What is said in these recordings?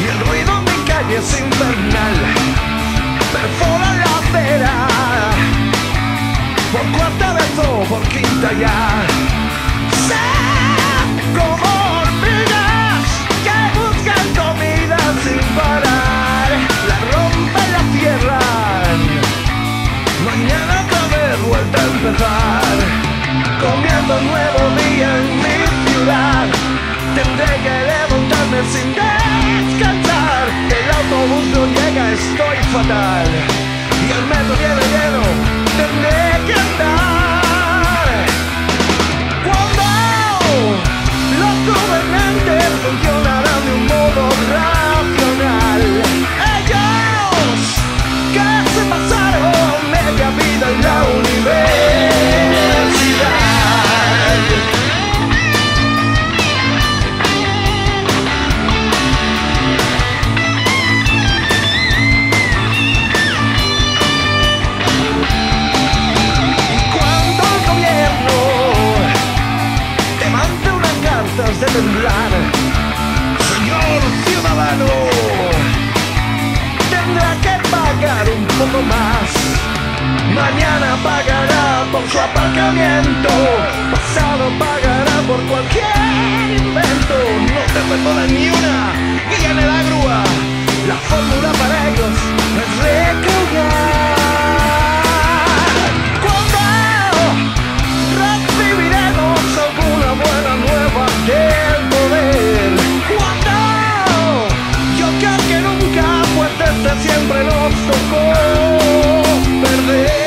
y el ruido de calles infernal, perfora la acera por cuarta vez o por quinta ya. Sé como hormigas que buscan comida sin parar, la rompen, la cierran. Mañana otra vez vuelta a empezar, comiendo nuevo. Sin descansar. El autobús no llega, estoy fatal. Y el metro viene lleno, tendré que andar. Cuando los gobernantes funcionarán pasado pagará por cualquier invento. No te perdonan ni una, en la grúa. La fórmula para ellos es recaudar. Cuando recibiremos alguna buena nueva del poder. Cuando yo creo que nunca, pues desde siempre nos tocó. Perder.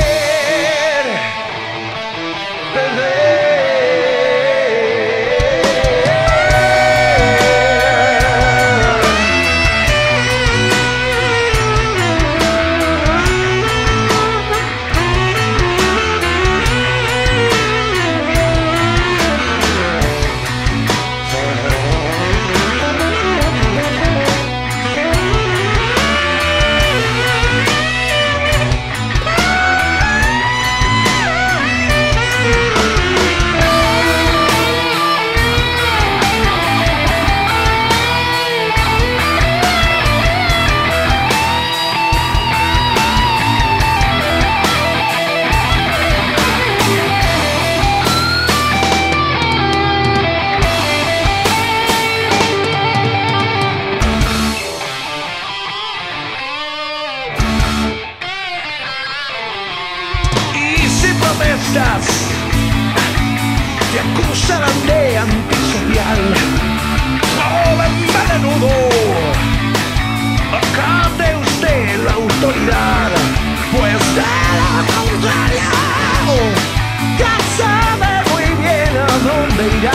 Protestas, te acusarán de antisocial. Joven melenudo, acate usted la autoridad, pues de lo contrario, ya sabe muy bien a dónde irá.